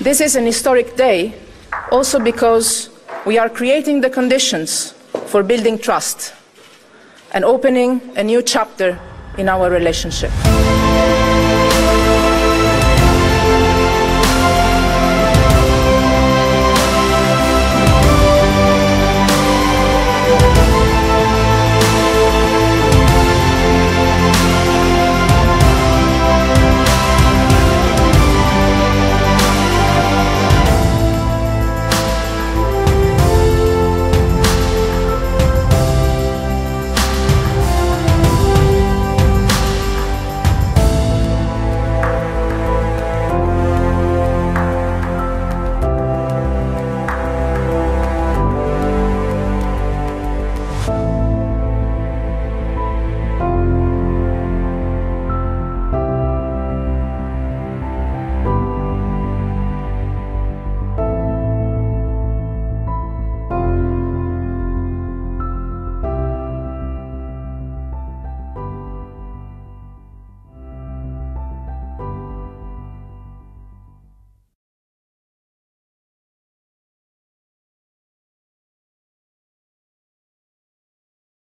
This is an historic day also because we are creating the conditions for building trust and opening a new chapter in our relationship.